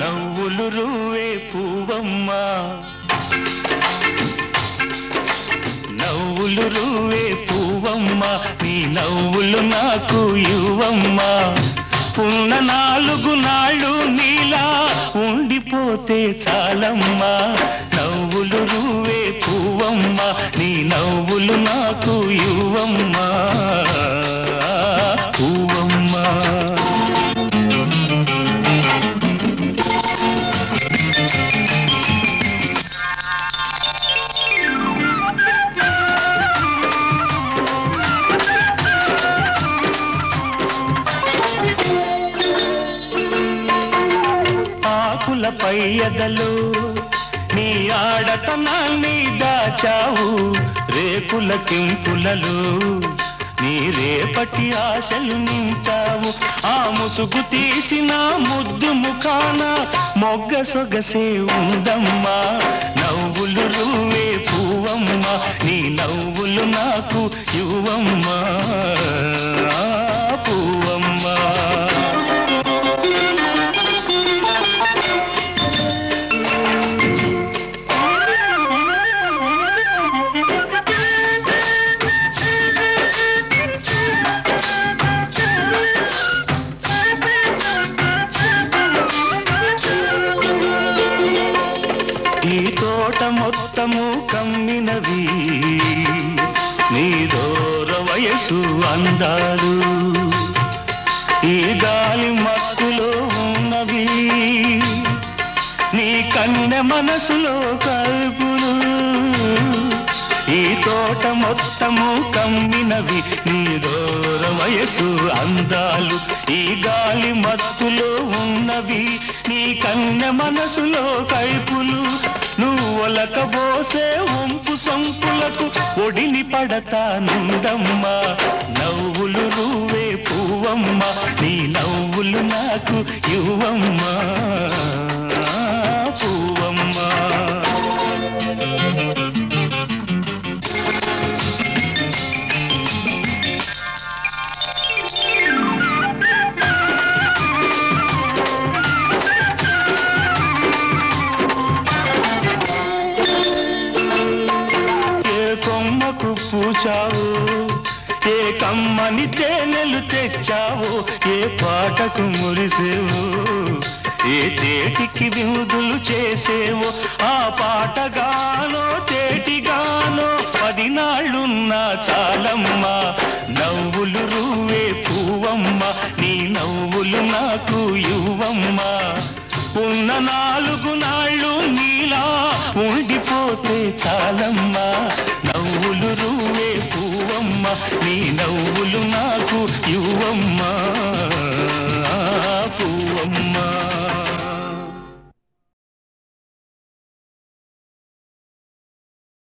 నవ్వులు రూవే పువ్వమ్మ నవ్వులు రూవే పువ్వమ్మ నీ నవ్వులు నాకు యువమ్మ ఉన్న నాలుగు నాళ్ళు నీలా ఉండిపోతే చాలమ్మా. నవ్వులు రువే పువ్వమ్మ. నీ నవ్వులు నాకు యువమ్మా ఆకులపై ఎదలు నీ ఆడతనాన్ని దాచావు. రేకుల కింపులలో నీ రేపటి ఆశలు నింపావు. ఆ ముసుగు తీసిన ముద్దు ముఖాన మొగ్గ సొగసే ఉందమ్మా. నవ్వులు రువే పువ్వమ్మ. నీ నవ్వులు నాకు యువమ్మా పువ్వమ్మ. తోట మొత్తము కమ్మినవి. నీ దూర వయసు అందాలు. ఈ గాలి మత్తులో ఉన్నవి. నీ కన్నె మనసులో కల్పులు. ఈ తోట మొత్తము కమ్మినవి. నీ దూర వయసు అందాలు. ఈ గాలి మత్తులో ఉన్నవి. నీ కన్నె మనసులో కైపులు ఒలకబోసే వంపు సంపులకు ఒడిని పడతానుండమ్మా నవ్వులు నువ్వే పువ్వమ్మ నీ నవ్వులు నాకు ఇవ్వమ్మా. కొమ్మకు పూచావు. ఏ కమ్మని తేనెలు తెచ్చావు ఏ పాటకు మురిసేవు. ఏ తేటికి విముదులు చేసేవు ఆ పాటగానో తేటిగానో పదినాళ్ళున్నా చాలమ్మ. చాలమ్మా నవ్వులు రువే పువ్వమ్మ నీ నవ్వులు నాకు యువమ్మ ఉన్న నాలుగు నాళ్ళు నీలా ఉండిపోతే చాలమ్మా.